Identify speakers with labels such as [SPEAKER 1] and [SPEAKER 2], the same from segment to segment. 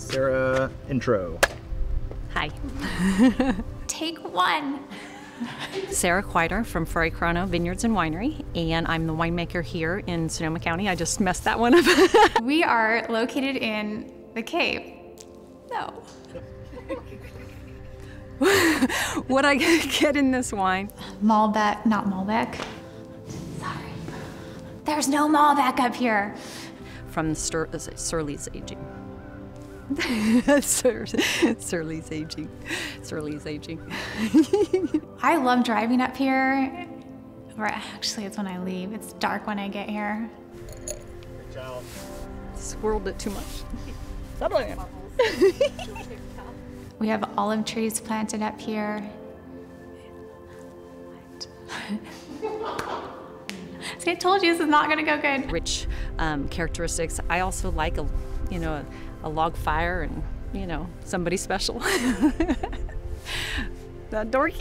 [SPEAKER 1] Sarah, intro.
[SPEAKER 2] Hi.
[SPEAKER 3] Take one.
[SPEAKER 2] Sarah Quider from Ferrari-Carano Vineyards and Winery, and I'm the winemaker here in Sonoma County. I just messed that one up.
[SPEAKER 3] We are located in the cave. No.
[SPEAKER 2] what I get in this wine?
[SPEAKER 3] Malbec, not Malbec. Sorry. There's no Malbec up here.
[SPEAKER 2] From Stur- uh, Sur lees Aging. Sur- Surly's Aging. Sur lees Aging.
[SPEAKER 3] I love driving up here. Or actually, it's when I leave. It's dark when I get here.
[SPEAKER 2] Swirled it too much.
[SPEAKER 3] We have olive trees planted up here. See, I told you this is not gonna go good.
[SPEAKER 2] Rich um, characteristics. I also like a, you know, a, a log fire and you know somebody special. that dorky.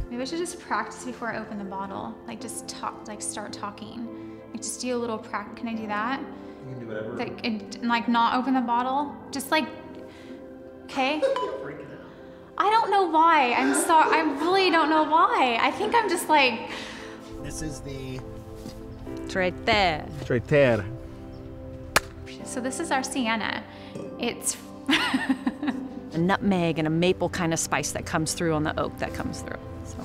[SPEAKER 3] Maybe I should just practice before I open the bottle. Like just talk, like start talking. Like just do a little practice. Can I do that?
[SPEAKER 1] You can do whatever.
[SPEAKER 3] Like, and, and, like not open the bottle. Just like, okay. I don't know why. I'm sorry. I really don't know why. I think I'm just like.
[SPEAKER 1] This is the
[SPEAKER 2] it's right.
[SPEAKER 1] Traiter.
[SPEAKER 3] So this is our Siena. It's.
[SPEAKER 2] a nutmeg and a maple kind of spice that comes through on the oak that comes through. So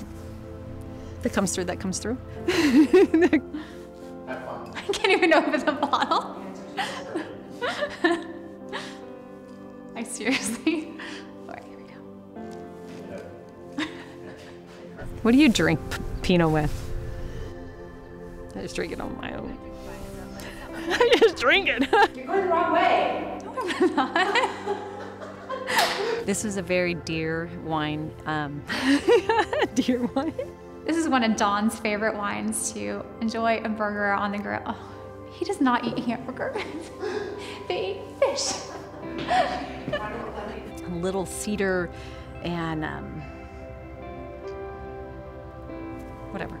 [SPEAKER 2] that comes through, that comes through.
[SPEAKER 3] I can't even open the bottle. I seriously. All right, here we go.
[SPEAKER 2] What do you drink Pinot with? I just drink it on my own. I just drink it.
[SPEAKER 4] You're going the wrong way.
[SPEAKER 2] this is a very dear wine. Um, dear wine.
[SPEAKER 3] This is one of Don's favorite wines to enjoy a burger on the grill. Oh, he does not eat hamburgers. they eat fish.
[SPEAKER 2] A little cedar and um, whatever.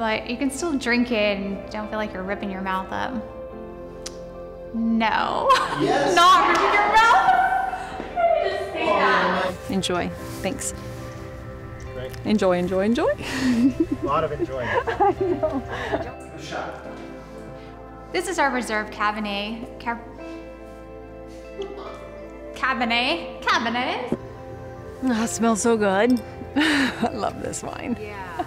[SPEAKER 3] But you can still drink it and don't feel like you're ripping your mouth up. No.
[SPEAKER 1] Yes.
[SPEAKER 3] Not ripping your mouth. Just say that.
[SPEAKER 2] enjoy. Thanks.
[SPEAKER 1] Great.
[SPEAKER 2] Enjoy, enjoy, enjoy.
[SPEAKER 1] A lot of enjoyment.
[SPEAKER 3] This is our reserve Cabernet. Cab- Cabernet. Cabernet.
[SPEAKER 2] Oh, it smells so good. I love this wine.
[SPEAKER 4] Yeah.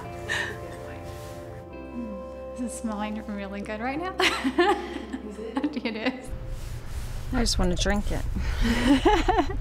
[SPEAKER 3] This is smelling really good right now.
[SPEAKER 4] Is it?
[SPEAKER 3] it is.
[SPEAKER 2] I just want to drink it.